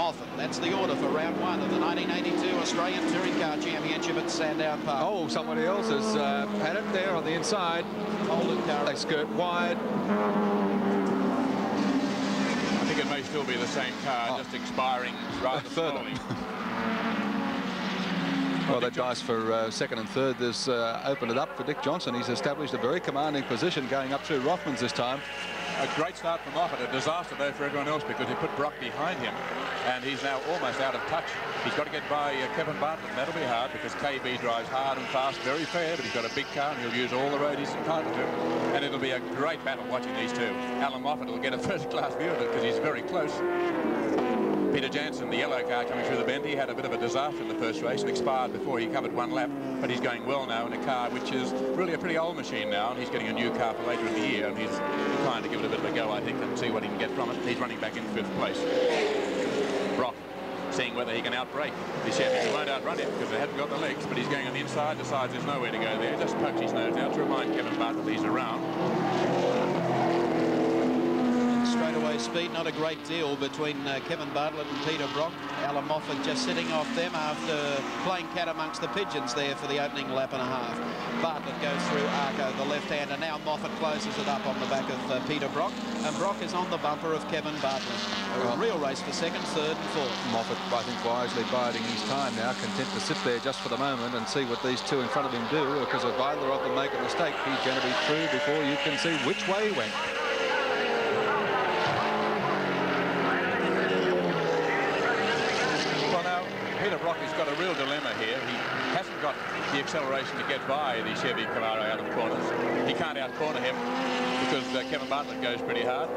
Moffat. That's the order for round one of the 1982 Australian Touring Car Championship at Sandown Park. Oh, somebody else has uh, had it there on the inside. Holden car. They skirt wide. I think it may still be the same car, Oh. just expiring rather slowly. Well, that dice for uh, second and third. There's uh, opened it up for Dick Johnson. He's established a very commanding position going up through Rothmans this time. A great start from Moffat, a disaster though for everyone else because he put Brock behind him and he's now almost out of touch. He's got to get by uh, Kevin Bartlett and that'll be hard because KB drives hard and fast, very fair, but he's got a big car and he'll use all the road he's entitled to. And it'll be a great battle watching these two. Allan Moffat will get a first-class view of it because he's very close. Peter Janson, the yellow car coming through the bend, he had a bit of a disaster in the first race and expired before he covered one lap, but he's going well now in a car which is really a pretty old machine now, and he's getting a new car for later in the year, and he's inclined to give it a bit of a go, I think, and see what he can get from it. He's running back in fifth place. Brock seeing whether he can outbrake the Chevy. He won't outrun him because they haven't got the legs, but he's going on the inside, decides there's nowhere to go there, just pokes his nose out to remind Kevin Bartlett he's around. Speed, not a great deal between uh, Kevin Bartlett and Peter Brock. Allan Moffat just sitting off them after playing cat amongst the pigeons there for the opening lap and a half. Bartlett goes through Arco, the left-hander. And now Moffat closes it up on the back of uh, Peter Brock, and Brock is on the bumper of Kevin Bartlett. A real race for second, third and fourth. Moffat, I think, wisely biding his time now, content to sit there just for the moment and see what these two in front of him do, because if either of them make a mistake, he's going to be through before you can see which way he went. Well, now, Peter Brock has got a real dilemma here. He hasn't got the acceleration to get by the Chevy Camaro out of corners. He can't out-corner him because uh, Kevin Bartlett goes pretty hard.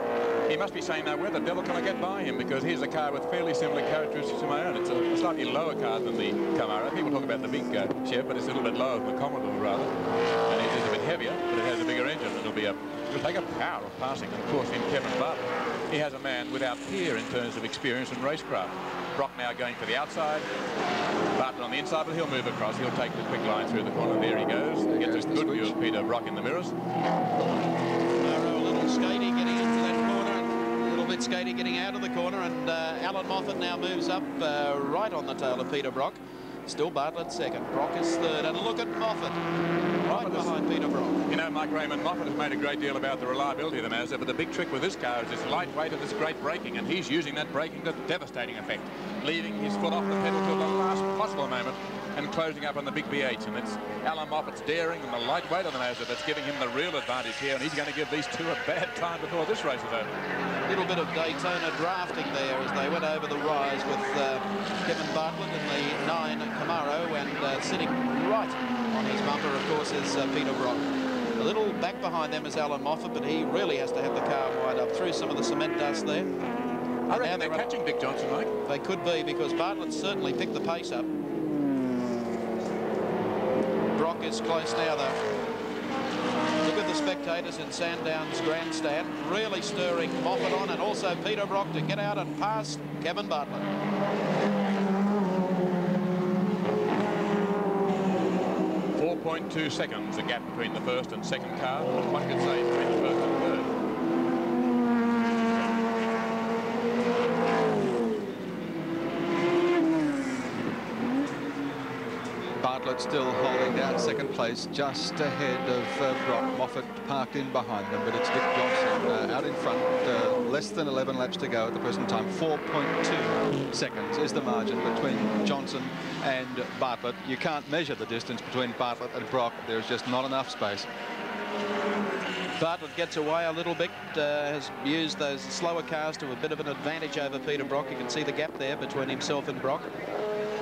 He must be saying, now, where the devil can I get by him? Because here's a car with fairly similar characteristics to my own. It's a, slightly lower car than the Camaro. People talk about the big uh, but it's a little bit lower than the Commodore, rather. And it is a bit heavier, but it has a bigger engine. It'll be a, it'll take a power of passing. And, of course, in Kevin Bartlett, he has a man without peer in terms of experience and racecraft. Brock now going for the outside. Bartlett on the inside, but he'll move across. He'll take the quick line through the corner. There he goes. There Gets goes a the good view switch. of Peter Brock in the mirrors. Camaro a little skatey getting into that corner, a little bit skatey getting out of the corner, and uh, Allan Moffat now moves up uh, right on the tail of Peter Brock. Still Bartlett second. Brock is third, and look at Moffat right behind Peter Brock. You know, Mike Raymond Moffat has made a great deal about the reliability of the Mazda, but the big trick with this car is its lightweight and its great braking, and he's using that braking to devastating effect, leaving his foot off the pedal till the last possible moment and closing up on the big V8. And it's Allan Moffat's daring and the lightweight on the Mazda that's giving him the real advantage here, and he's going to give these two a bad time before this race is over. A little bit of Daytona drafting there as they went over the rise with uh, Kevin Bartlett in the 9 Camaro and uh, sitting right on his bumper, of course, is uh, Peter Brock. A little back behind them is Allan Moffat, but he really has to have the car wide up through some of the cement dust there. I reckon they're they're- catching Dick Johnson, Mike. They could be because Bartlett certainly picked the pace up. Is close now though. Look at the spectators in Sandown's grandstand, really stirring Moffat on and also Peter Brock to get out and pass Kevin Bartlett. 4.2 seconds, the gap between the first and second car. One could say between the first and third. Bartlett still holding down second place just ahead of uh, Brock. Moffat parked in behind them, but it's Dick Johnson uh, out in front. Uh, less than 11 laps to go at the present time. 4.2 seconds is the margin between Johnson and Bartlett. You can't measure the distance between Bartlett and Brock. There's just not enough space. Bartlett gets away a little bit, uh, has used those slower cars to a bit of an advantage over Peter Brock. You can see the gap there between himself and Brock.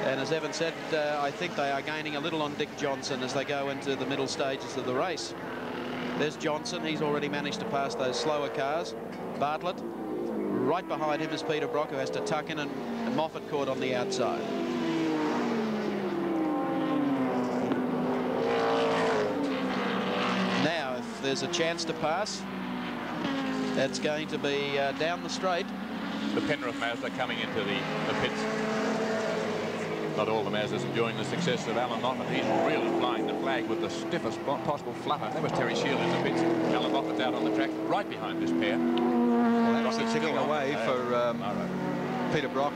And as Evan said, uh, I think they are gaining a little on Dick Johnson as they go into the middle stages of the race. There's Johnson. He's already managed to pass those slower cars. Bartlett, right behind him is Peter Brock, who has to tuck in, and, and Moffat caught on the outside. Now, if there's a chance to pass, it's going to be uh, down the straight. The Penrith Mazda coming into the, the pits. Not all the Mazdas enjoying the success of Allan Moffat. He's really flying the flag with the stiffest possible flutter. That was Terry Shiel in the pits. Allan Moffat's out on the track right behind this pair. Well, actually ticking on. away Uh, for um. Peter Brock.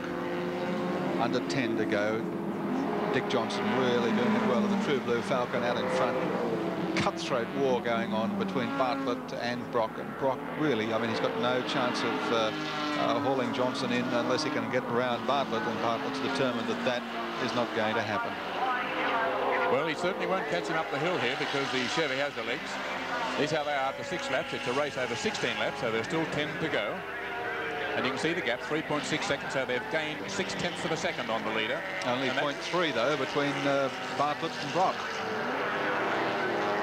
under 10 to go. Dick Johnson really doing it well. The True Blue Falcon out in front. Cutthroat war going on between Bartlett and Brock. And Brock really, I mean, he's got no chance of uh, uh, hauling Johnson in unless he can get around Bartlett. And Bartlett's determined that that is not going to happen. Well, he certainly won't catch him up the hill here because the Chevy has the legs. This is how they are after six laps. It's a race over 16 laps, so there's still 10 to go. And you can see the gap, 3.6 seconds, so they've gained six-tenths of a second on the leader. Only 0.3, though, between uh, Bartlett and Brock.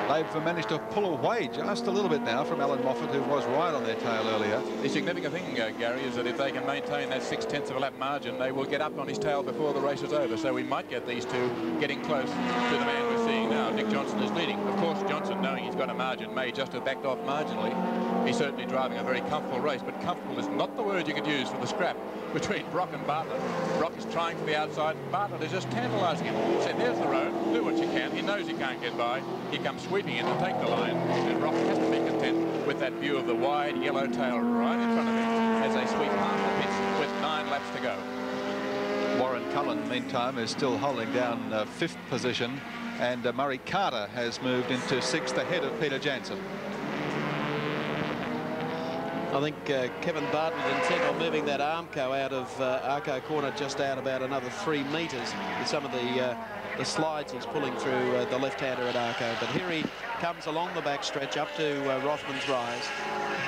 They've managed to pull away just a little bit now from Allan Moffat, who was right on their tail earlier. The significant thing, uh, Gary, is that if they can maintain that six-tenths of a lap margin, they will get up on his tail before the race is over. So we might get these two getting close to the man we're seeing now. Dick Johnson is leading. Of course, Johnson, knowing he's got a margin, may just have backed off marginally. He's certainly driving a very comfortable race, but comfortable is not the word you could use for the scrap between Brock and Bartlett. Brock is trying for the outside. Bartlett is just tantalising him. Said, there's the road. Do what you can. He knows he can't get by. He comes sweeping in to take the line. And Brock has to be content with that view of the wide yellow tail right in front of him as they sweep past the pits with nine laps to go. Warren Cullen, meantime, is still holding down uh, fifth position. And uh, Murray Carter has moved into sixth ahead of Peter Janson. I think uh, Kevin Bartlett intent on moving that Armco out of uh, Arco corner just out about another three metres with some of the uh, the slides he's pulling through uh, the left-hander at Arco. But here he comes along the back stretch up to uh, Rothman's Rise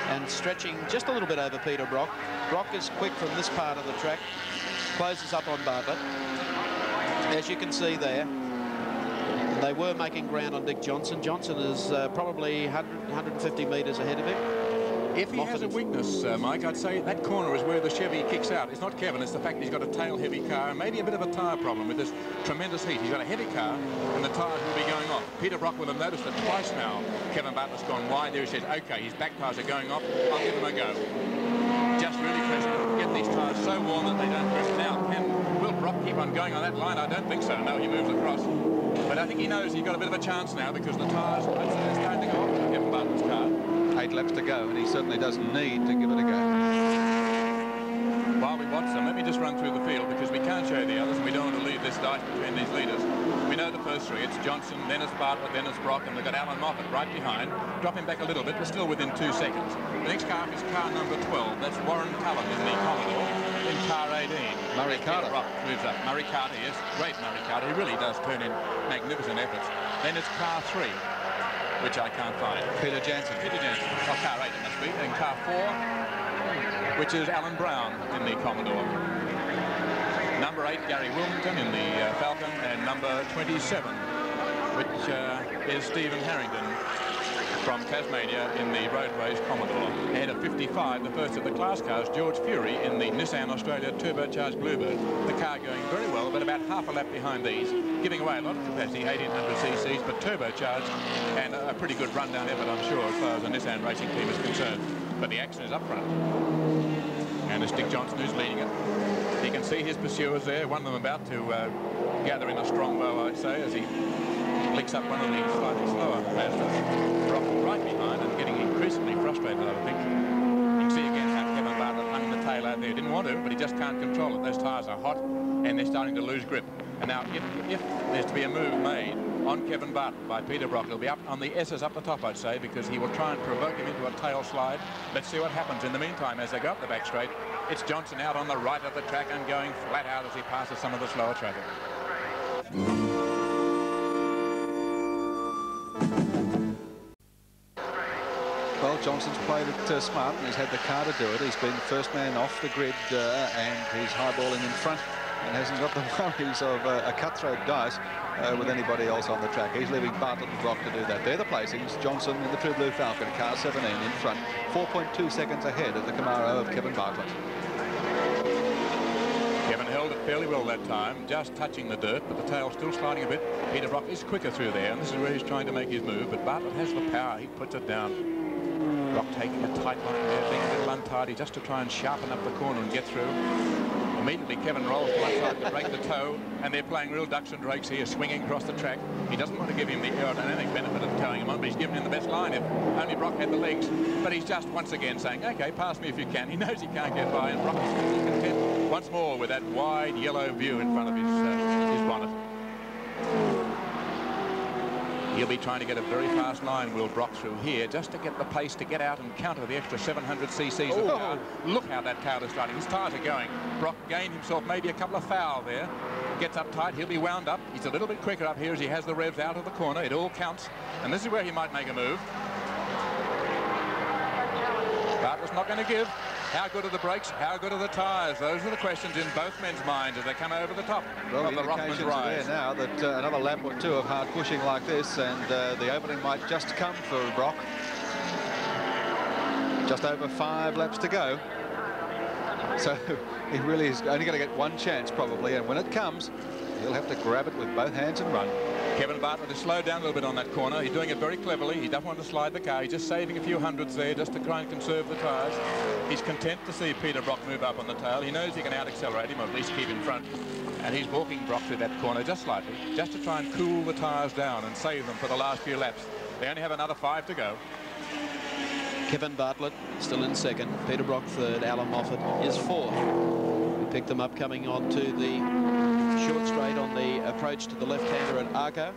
and stretching just a little bit over Peter Brock. Brock is quick from this part of the track, closes up on Bartlett. As you can see there, they were making ground on Dick Johnson. Johnson is uh, probably 100, 150 metres ahead of him. If he has a weakness, uh, Mike, I'd say that corner is where the Chevy kicks out. It's not Kevin, it's the fact he's got a tail-heavy car and maybe a bit of a tyre problem with this tremendous heat. He's got a heavy car and the tyres will be going off. Peter Brock will have noticed it twice now. Kevin Bartlett's gone wide there. He says, OK, his back tyres are going off. I'll give him a go. Just really pressing. Get these tyres so warm that they don't press. Now, can Will Brock keep on going on that line? I don't think so. No, he moves across. But I think he knows he's got a bit of a chance now because the tyres are starting to go off Kevin Bartlett's car eight laps to go, and he certainly doesn't need to give it a go. While we watch them, let me just run through the field because we can't show the others and we don't want to leave this dice between these leaders. We know the first three. It's Johnson, then it's Bartlett, then it's Brock, and they've got Allan Moffat right behind, dropping back a little bit, but still within two seconds. The next car is car number 12. That's Warren Cullen in the Commodore in car 18. Murray Carter. Brock moves up. Murray Carter, yes. Great Murray Carter. He really does turn in magnificent efforts. Then it's car three which I can't find. Peter Janson. Peter Janson. Oh, car 8 it must be. And car 4, which is Alan Brown in the Commodore. Number 8, Gary Willmington in the uh, Falcon. And number 27, which uh, is Stephen Harrington from Tasmania in the Roadways Commodore. Ahead of 55, the first of the class cars, George Fury in the Nissan Australia turbocharged Bluebird. The car going very well, but about half a lap behind these, giving away a lot of capacity, 1800 cc's, but turbocharged, and a pretty good rundown effort, I'm sure, as far as the Nissan racing team is concerned. But the action is up front. And it's Dick Johnson who's leading it. You can see his pursuers there, one of them about to uh, gather in a strong bow, I'd say, as he licks up one of the slightly slower. Brock right behind and getting increasingly frustrated, I think. You can see again how Kevin Out there. Didn't want to, but he just can't control it. Those tyres are hot and they're starting to lose grip. And now, if, if there's to be a move made on Kevin Bartlett by Peter Brock, he'll be up on the S's up the top, I'd say, because he will try and provoke him into a tail slide. Let's see what happens. In the meantime, as they go up the back straight, it's Johnson out on the right of the track and going flat out as he passes some of the slower traffic. Well, Johnson's played it uh, smart and he's had the car to do it. He's been first man off the grid uh, and he's highballing in front and hasn't got the worries of uh, a cutthroat dice uh, with anybody else on the track. He's leaving Bartlett and Brock to do that. They're the placings. Johnson in the True Blue Falcon, car 17 in front, 4.2 seconds ahead of the Camaro of Kevin Bartlett. Kevin held it fairly well that time, just touching the dirt, but the tail still sliding a bit. Peter Brock is quicker through there, and this is where he's trying to make his move, but Bartlett has the power. He puts it down. Brock taking a tight line there, being a little untidy just to try and sharpen up the corner and get through. Immediately Kevin rolls to one side to break the toe, and they're playing real ducks and drakes here, swinging across the track. He doesn't want to give him the aerodynamic benefit of towing him on, but he's given him the best line if only Brock had the legs. But he's just once again saying, OK, pass me if you can. He knows he can't get by, and Brock is content once more with that wide yellow view in front of his, uh, his bonnet. He'll be trying to get a very fast line, Will Brock, through here, just to get the pace to get out and counter the extra 700 cc's of car. Look how that car is starting. His tyres are going. Brock gained himself maybe a couple of foul there. Gets up tight. He'll be wound up. He's a little bit quicker up here as he has the revs out of the corner. It all counts. And this is where he might make a move. Bartlett's not going to give. How good are the brakes? How good are the tyres? Those are the questions in both men's minds as they come over the top Well, of the Rothmans indications there rise. now that uh, another lap or two of hard pushing like this and uh, the opening might just come for Brock. Just over five laps to go. So he really is only going to get one chance probably and when it comes he'll have to grab it with both hands and run. Kevin Bartlett has slowed down a little bit on that corner. He's doing it very cleverly. He doesn't want to slide the car. He's just saving a few hundreds there just to try and conserve the tyres. He's content to see Peter Brock move up on the tail. He knows he can out-accelerate him or at least keep in front. And he's walking Brock through that corner just slightly, just to try and cool the tyres down and save them for the last few laps. They only have another five to go. Kevin Bartlett still in second. Peter Brock third. Allan Moffat is fourth. We picked them up coming on to the short straight approach to the left-hander at Arco.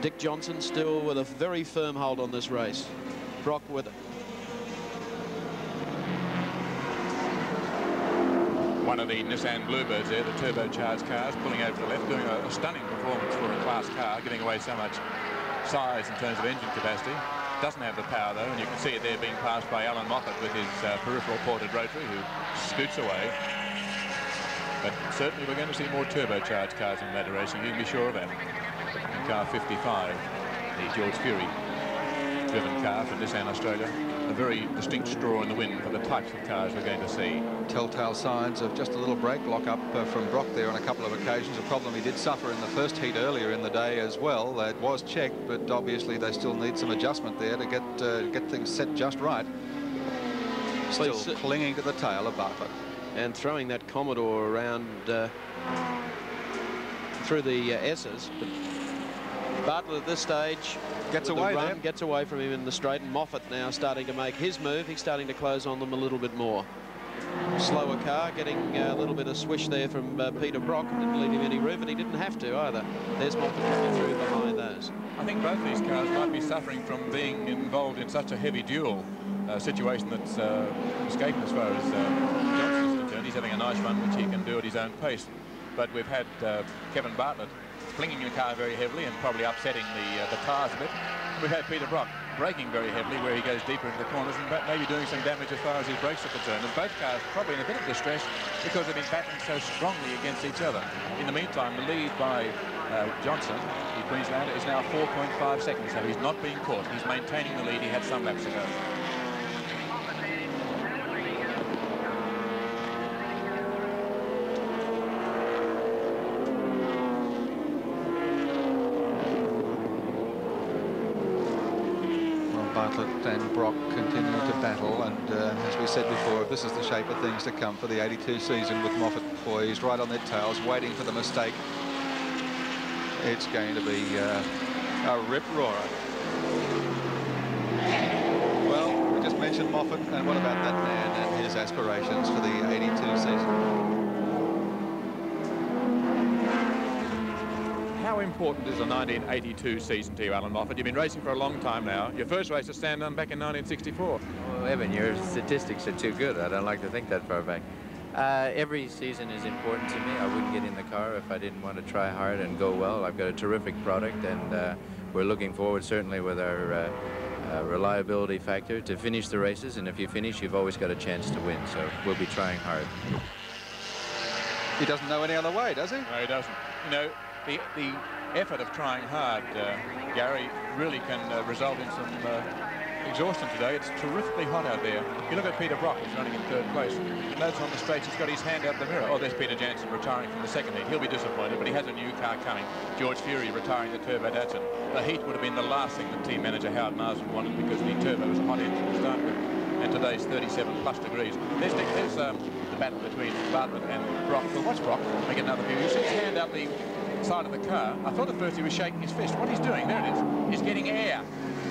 Dick Johnson still with a very firm hold on this race. Brock with it. One of the Nissan Bluebirds there, the turbocharged cars, pulling over to the left, doing a, a stunning performance for a class car, giving away so much size in terms of engine capacity. Doesn't have the power though, and you can see it there being passed by Allan Moffat with his uh, peripheral ported rotary, who scoots away. But certainly we're going to see more turbocharged cars in ladder racing, you can be sure of that. In car 55, the George Fury driven car from Nissan Australia. A very distinct straw in the wind for the types of cars we're going to see. Telltale signs of just a little brake lock up uh, from Brock there on a couple of occasions. A problem he did suffer in the first heat earlier in the day as well. It was checked, but obviously they still need some adjustment there to get uh, get things set just right. Still uh, clinging to the tail of Bartlett. And throwing that Commodore around uh, through the uh, S's. But Bartlett at this stage Gets with the away run, there. Gets away from him in the straight, and Moffat now starting to make his move. He's starting to close on them a little bit more. Slower car, getting a little bit of swish there from uh, Peter Brock. Didn't leave him any room, but he didn't have to either. There's Moffat coming through behind those. I think both these cars might be suffering from being involved in such a heavy duel uh, situation that's uh, escaped as far as uh, He's having a nice run, which he can do at his own pace. But we've had uh, Kevin Bartlett flinging the car very heavily and probably upsetting the, uh, the tyres a bit. We've had Peter Brock braking very heavily where he goes deeper into the corners and maybe doing some damage as far as his brakes are concerned. And both cars probably in a bit of distress because they've been battling so strongly against each other. In the meantime, the lead by uh, Johnson, the Queenslander, is now 4.5 seconds, so he's not being caught. He's maintaining the lead he had some laps ago. Well, Bartlett and Brock continue to battle, and uh, as we said before, this is the shape of things to come for the 82 season with Moffat poised right on their tails, waiting for the mistake. It's going to be uh, a rip-roarer. Well, we just mentioned Moffat, and what about that man and his aspirations for the 82 season? How important is the 1982 season to you, Allan Moffat? You've been racing for a long time now. Your first race at Sandown back in 1964. Well, Evan, your statistics are too good. I don't like to think that far back. Uh, every season is important to me. I wouldn't get in the car if I didn't want to try hard and go well. I've got a terrific product, and uh, we're looking forward, certainly with our uh, uh, reliability factor, to finish the races. And if you finish, you've always got a chance to win. So we'll be trying hard. He doesn't know any other way, does he? No, he doesn't. You know, the, the effort of trying hard, uh, Gary, really can uh, result in some uh, exhaustion today. It's terrifically hot out there. You look at Peter Brock, who's running in third place. Notice on the straights, he's got his hand out the mirror. Oh, there's Peter Janson retiring from the second heat. He'll be disappointed, but he has a new car coming. George Fury retiring the Turbo Datsun. The heat would have been the last thing that team manager Howard Marsden wanted because the Turbo was a hot engine to start with. And today's 37 plus degrees. There's, there's um, the battle between Bartlett and Brock. Well, watch Brock make another view. You see his hand out the side of the car. I thought at first he was shaking his fist. What he's doing, there it is, he's getting air.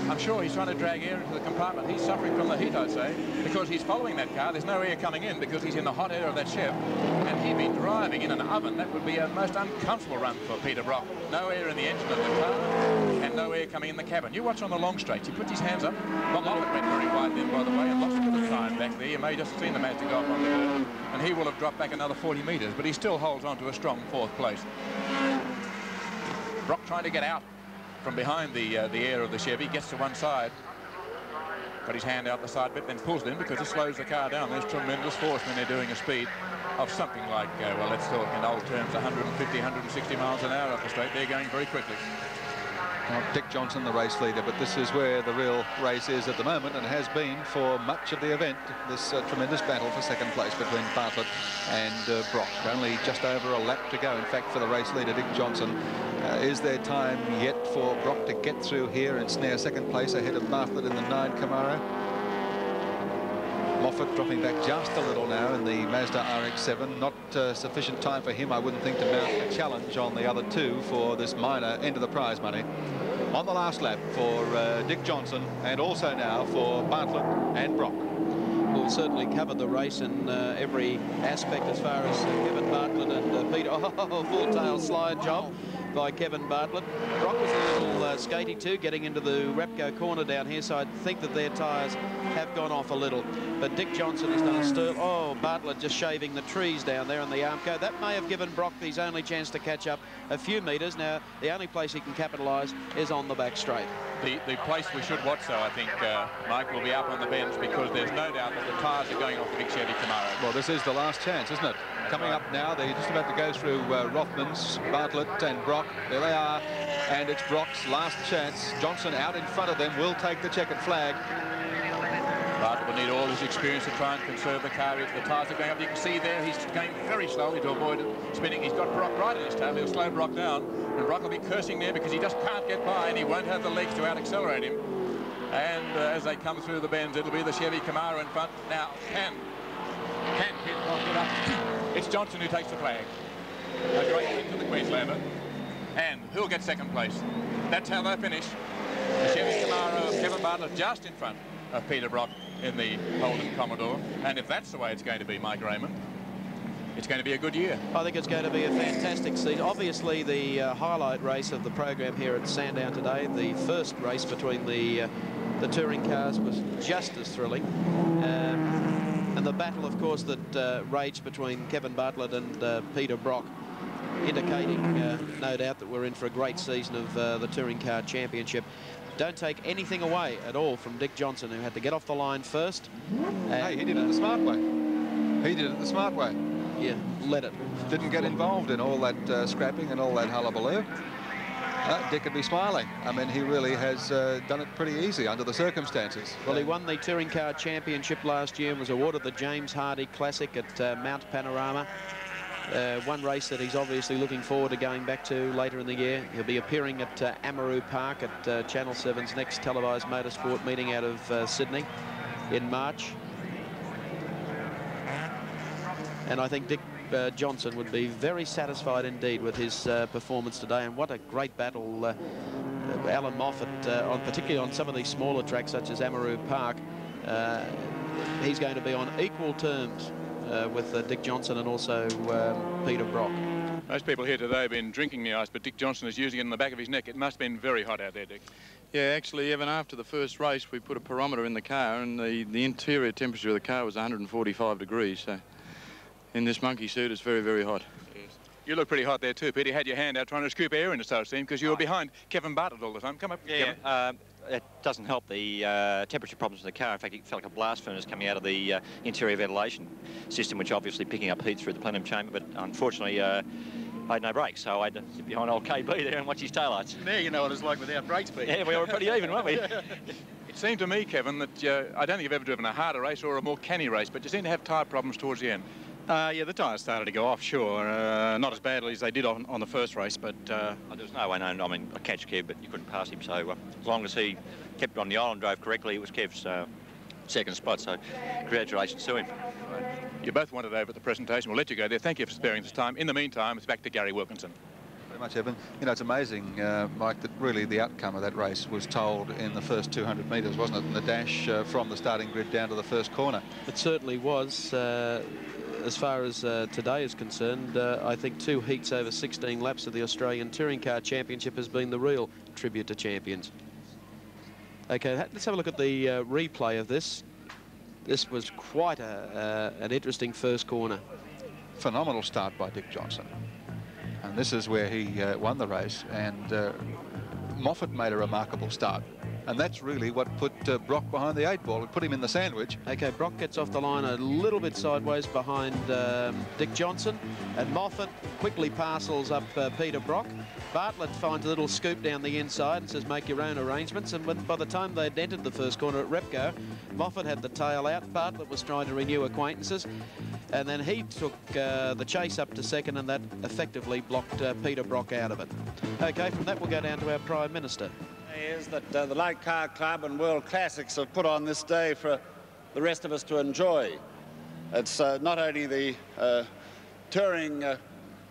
I'm sure he's trying to drag air into the compartment. He's suffering from the heat, I'd say, because he's following that car. There's no air coming in because he's in the hot air of that ship. And he'd be driving in an oven. That would be a most uncomfortable run for Peter Brock. No air in the engine of the car and no air coming in the cabin. You watch on the long straight. He puts his hands up. Bob Moffat went very wide then, by the way, and lost a bit of time back there. You may just have seen the Mazda go up on the. And he will have dropped back another 40 metres, but he still holds on to a strong fourth place. Brock trying to get out from behind the uh, the air of the Chevy, gets to one side, got his hand out the side bit, then pulls it in because it slows the car down. There's tremendous force when they're doing a speed of something like, uh, well, let's talk in old terms, 150, 160 miles an hour up the straight. They're going very quickly. Dick Johnson, the race leader, but this is where the real race is at the moment and has been for much of the event. This uh, tremendous battle for second place between Bartlett and uh, Brock. Only just over a lap to go, in fact, for the race leader, Dick Johnson. Uh, is there time yet for Brock to get through here and snare second place ahead of Bartlett in the 9 Camaro? Moffat dropping back just a little now in the Mazda RX-7. Not uh, sufficient time for him, I wouldn't think, to mount a challenge on the other two for this minor end of the prize money. On the last lap for uh, Dick Johnson and also now for Bartlett and Brock. We'll certainly cover the race in uh, every aspect as far as uh, Kevin Bartlett and uh, Peter. Oh, full tail slide job by Kevin Bartlett. Brock was a little uh, skaty too, getting into the Repco corner down here, so I think that their tyres have gone off a little. But Dick Johnson has done a stir. Oh, Bartlett just shaving the trees down there on the Armco. That may have given Brock his only chance to catch up a few metres. Now, the only place he can capitalise is on the back straight. The, the place we should watch, though, I think, uh, Mike, will be up on the bench because there's no doubt that the tyres are going off the big Chevy tomorrow. Well, this is the last chance, isn't it? Coming right. up now, they're just about to go through uh, Rothmans, Bartlett and Brock. There they are, and it's Brock's last chance. Johnson out in front of them will take the checkered flag. Will need all his experience to try and conserve the car. If the tyres are going up, you can see there he's going very slowly to avoid it spinning. He's got Brock right in his tail. He'll slow Brock down, and Brock will be cursing there because he just can't get by, and he won't have the legs to out-accelerate him. And uh, as they come through the bends, it'll be the Chevy Camaro in front. Now, can, can Pit Brock get up? It's Johnson who takes the flag. A great win to the Queenslander. And who'll get second place? That's how they finish. The Chevy Camaro Kevin Bartlett just in front of Peter Brock in the Holden Commodore. And if that's the way it's going to be, Mike Raymond, it's going to be a good year. I think it's going to be a fantastic season. Obviously, the uh, highlight race of the program here at Sandown today, the first race between the uh, the touring cars was just as thrilling. Um, and the battle, of course, that uh, raged between Kevin Bartlett and uh, Peter Brock, indicating, uh, no doubt, that we're in for a great season of uh, the Touring Car Championship. Don't take anything away at all from Dick Johnson, who had to get off the line first. Hey, he did it the smart way. He did it the smart way. Yeah, let it. Didn't get involved in all that uh, scrapping and all that hullabaloo. Uh, Dick could be smiling. I mean, he really has uh, done it pretty easy under the circumstances. Well, he won the Touring Car Championship last year and was awarded the James Hardie Classic at uh, Mount Panorama. Uh, one race that he's obviously looking forward to going back to later in the year. He'll be appearing at uh, Amaroo Park at uh, Channel 7's next televised motorsport meeting out of uh, Sydney in March. And I think Dick uh, Johnson would be very satisfied indeed with his uh, performance today. And what a great battle Allan Moffat, on, particularly on some of these smaller tracks such as Amaroo Park, he's going to be on equal terms uh, with Dick Johnson and also um, Peter Brock. Most people here today have been drinking the ice, but Dick Johnson is using it in the back of his neck. It must have been very hot out there, Dick. Yeah, actually, even after the first race, we put a barometer in the car, and the, the interior temperature of the car was 145 degrees. So in this monkey suit, it's very, very hot. Yes. You look pretty hot there too, Peter. You had your hand out trying to scoop air into, so it seemed, because you were behind Kevin Bartlett all the time. Come up, Yeah, Kevin. uh, it doesn't help the uh, temperature problems in the car. In fact, it felt like a blast furnace coming out of the uh, interior ventilation system, which obviously picking up heat through the plenum chamber. But unfortunately, uh, I had no brakes, so I had to sit behind old KB there and watch his taillights. Now you know what it's like without brakes, speed. Yeah, we were pretty even, weren't we? It seemed to me, Kevin, that uh, I don't think you've ever driven a harder race or a more canny race, but you seem to have tyre problems towards the end. Uh, yeah, the tyres started to go off, sure. Uh, not as badly as they did on, on the first race, but uh, Oh, there was no way known. I mean, I catch Kev, but you couldn't pass him. So uh, as long as he kept on the island, drove correctly, it was Kev's uh, second spot. So congratulations to him. You both wanted over at the presentation. We'll let you go there. Thank you for sparing this time. In the meantime, it's back to Gary Wilkinson. very much, Evan. You know, it's amazing, uh, Mike, that really the outcome of that race was told in the first 200 metres, wasn't it? In the dash uh, from the starting grid down to the first corner. It certainly was. Uh, as far as uh, today is concerned, uh, I think two heats over 16 laps of the Australian Touring Car Championship has been the real tribute to champions. Okay, let's have a look at the uh, replay of this. This was quite a, an interesting first corner. Phenomenal start by Dick Johnson. And this is where he uh, won the race. And uh, Moffat made a remarkable start. And that's really what put uh, Brock behind the eight ball. It put him in the sandwich. Okay, Brock gets off the line a little bit sideways behind um, Dick Johnson. And Moffat quickly parcels up uh, Peter Brock. Bartlett finds a little scoop down the inside and says, make your own arrangements. And when, by the time they'd entered the first corner at Repco, Moffat had the tail out. Bartlett was trying to renew acquaintances. And then he took uh, the chase up to second, and that effectively blocked uh, Peter Brock out of it. Okay, from that we'll go down to our Prime Minister is that uh, the Light Car Club and World Classics have put on this day for the rest of us to enjoy. It's uh, not only the uh, touring uh,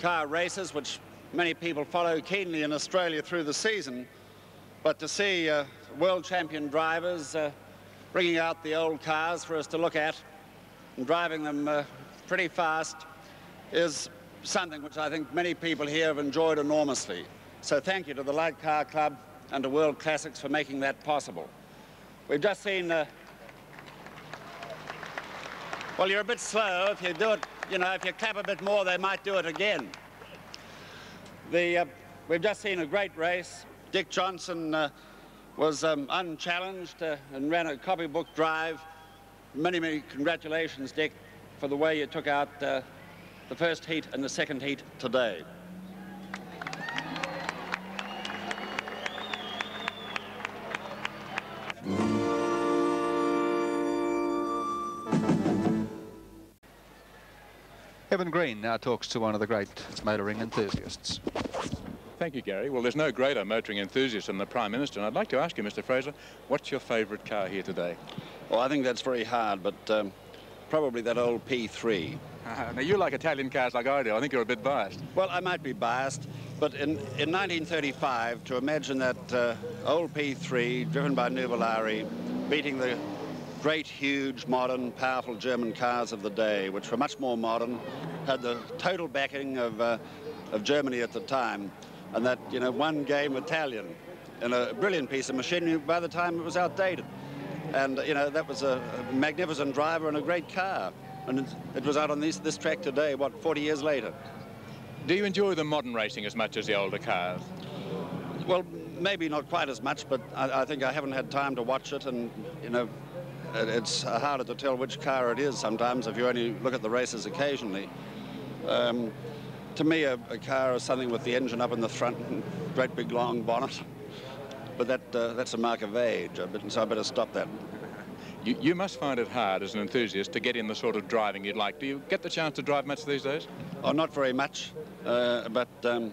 car races, which many people follow keenly in Australia through the season, but to see uh, world champion drivers uh, bringing out the old cars for us to look at and driving them pretty fast is something which I think many people here have enjoyed enormously. So thank you to the Light Car Club and to World Classics for making that possible. We've just seen, uh, well, you're a bit slow. If you do it, you know, if you clap a bit more, they might do it again. The, uh, we've just seen a great race. Dick Johnson uh, was um, unchallenged uh, and ran a copybook drive. Many, many congratulations, Dick, for the way you took out uh, the first heat and the second heat today. Evan Green now talks to one of the great motoring enthusiasts. Thank you, Gary. Well, there's no greater motoring enthusiast than the Prime Minister, and I'd like to ask you, Mr Fraser, what's your favourite car here today? Well, I think that's very hard, but um, probably that old P3. now, you like Italian cars like I do. I think you're a bit biased. Well, I might be biased, but in, in 1935, to imagine that uh, old P3, driven by Nuvolari, beating the great, huge, modern, powerful German cars of the day, which were much more modern, had the total backing of, uh, of Germany at the time, and that, you know, one game Italian in a brilliant piece of machinery by the time it was outdated. And, you know, that was a, magnificent driver and a great car. And it, it was out on this, this track today, what, 40 years later. Do you enjoy the modern racing as much as the older cars? Well, maybe not quite as much, but I, I think I haven't had time to watch it and, you know, it's harder to tell which car it is sometimes if you only look at the races occasionally. Um, to me, a, a, car is something with the engine up in the front and great big long bonnet. But that uh, that's a mark of age, so I better stop that. You, you, must find it hard as an enthusiast to get in the sort of driving you'd like. Do you get the chance to drive much these days? Oh, not very much, uh, but um,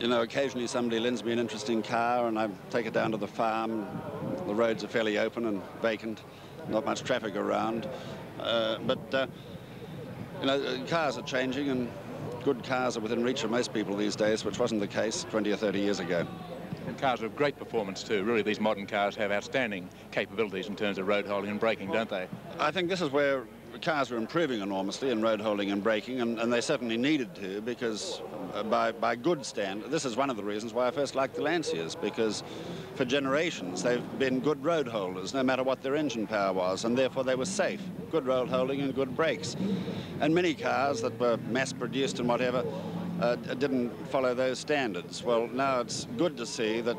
you know, occasionally somebody lends me an interesting car and I take it down to the farm. The roads are fairly open and vacant not much traffic around. Uh, but, uh, you know, cars are changing and good cars are within reach of most people these days, which wasn't the case 20 or 30 years ago. And cars of great performance too. Really, these modern cars have outstanding capabilities in terms of road holding and braking, don't they? I think this is where cars are improving enormously in road holding and braking, and, and they certainly needed to because uh, by, by good standard, this is one of the reasons why I first liked the Lancias, because for generations they've been good road holders, no matter what their engine power was, and therefore they were safe, good road holding and good brakes. And many cars that were mass-produced and whatever uh, didn't follow those standards. Well, now it's good to see that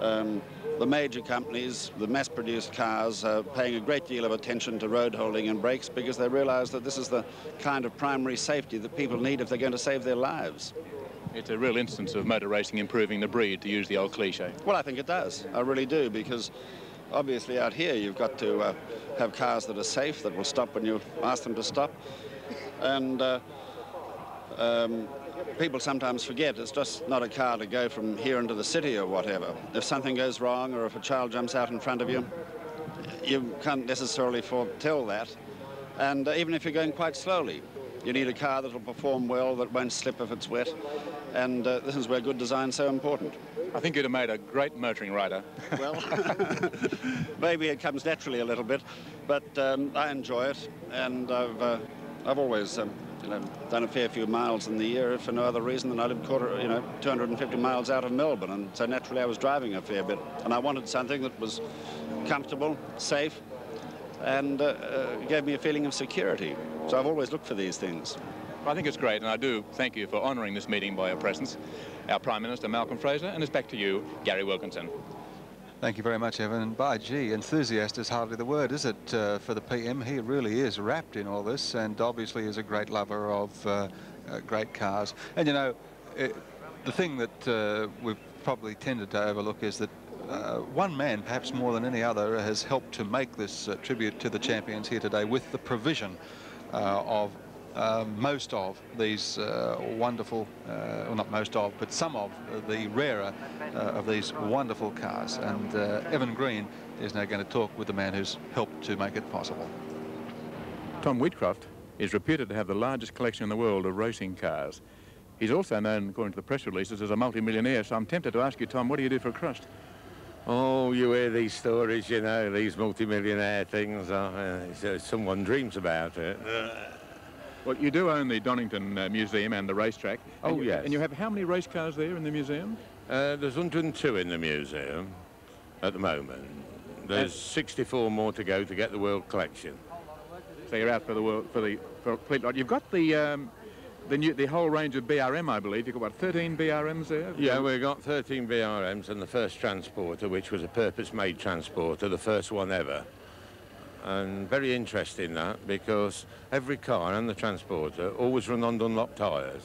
um, the major companies, the mass-produced cars, are paying a great deal of attention to road holding and brakes because they realize that this is the kind of primary safety that people need if they're going to save their lives. It's a real instance of motor racing improving the breed, to use the old cliche. Well, I think it does. I really do, because obviously out here you've got to uh, have cars that are safe, that will stop when you ask them to stop. And uh, um, people sometimes forget it's just not a car to go from here into the city or whatever. If something goes wrong or if a child jumps out in front of you, you can't necessarily foretell that. And uh, even if you're going quite slowly, You need a car that will perform well, that won't slip if it's wet. And uh, this is where good design is so important. I think you'd have made a great motoring rider. Well, maybe it comes naturally a little bit, but um, I enjoy it. And I've, uh, I've always um, you know, done a fair few miles in the year for no other reason than I live quarter, you know, 250 miles out of Melbourne. And so naturally I was driving a fair bit. And I wanted something that was comfortable, safe, and uh, uh, gave me a feeling of security. So I've always looked for these things. I think it's great, and I do thank you for honouring this meeting by your presence. Our Prime Minister, Malcolm Fraser, and it's back to you, Gary Wilkinson. Thank you very much, Evan. And by gee, enthusiast is hardly the word, is it, uh, for the PM? He really is wrapped in all this and obviously is a great lover of uh, uh, great cars. And, you know, it, the thing that uh, we've probably tended to overlook is that uh, one man, perhaps more than any other, has helped to make this uh, tribute to the champions here today with the provision of uh, most of these uh, wonderful, uh, well not most of, but some of the rarer uh, of these wonderful cars. And uh, Evan Green is now going to talk with the man who's helped to make it possible. Tom Wheatcroft is reputed to have the largest collection in the world of racing cars. He's also known, according to the press releases, as a multi-millionaire. So I'm tempted to ask you, Tom, what do you do for a crust? Oh, you hear these stories, you know, these multi-millionaire things. Uh, someone dreams about it. Well, you do own the Donington uh, Museum and the racetrack. Oh, you, yes. And you have how many race cars there in the museum? Uh, there's 102 in the museum at the moment. There's 64 more to go to get the world collection. So you're out for the world for the for complete lot. You've got the um, the new the whole range of BRM, I believe. You've got what 13 BRMs there. Yeah, we've got 13 BRMs and the first transporter, which was a purpose-made transporter, the first one ever and very interesting that because every car and the transporter always run on Dunlop tyres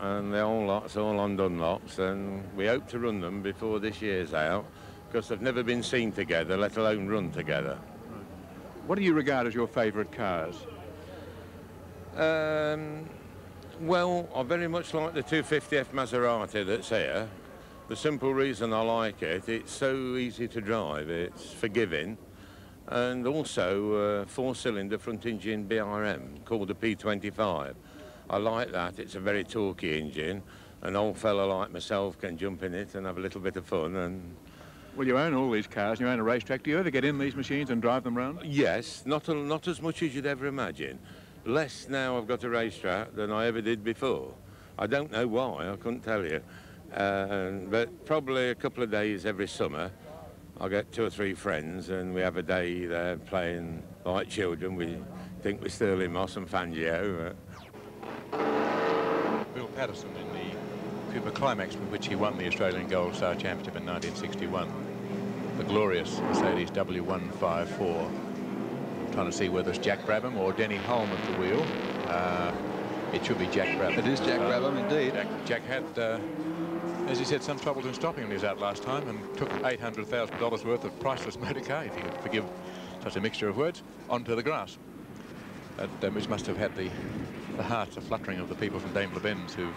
and the whole lot's all on Dunlops and we hope to run them before this year's out because they've never been seen together, let alone run together. What do you regard as your favourite cars? Um, well, I very much like the 250F Maserati that's here. The simple reason I like it, it's so easy to drive, it's forgiving and also a four-cylinder front-engine BRM called the P25. I like that. It's a very torquey engine. An old fella like myself can jump in it and have a little bit of fun. And well, you own all these cars. You own a racetrack. Do you ever get in these machines and drive them around? Yes, not a, not as much as you'd ever imagine. Less now I've got a racetrack than I ever did before. I don't know why. I couldn't tell you. Uh, but probably a couple of days every summer I get two or three friends and we have a day there playing like children. We think we're Stirling Moss and Fangio. Bill Patterson in the Cooper Climax with which he won the Australian Gold Star Championship in 1961. The glorious Mercedes W154. Trying to see whether it's Jack Brabham or Denny Hulme at the wheel. Uh, it should be Jack Brabham. It is Jack Brabham, indeed. Jack, Jack had uh, as he said, some troubles in stopping when he was out last time and took $800,000 worth of priceless motor car, if you could forgive such a mixture of words, onto the grass. That, um, which must have had the, the hearts a fluttering of the people from Daimler Benz who've